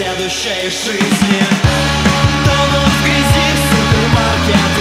Следующей жизни. Тонут в грязи супермаркета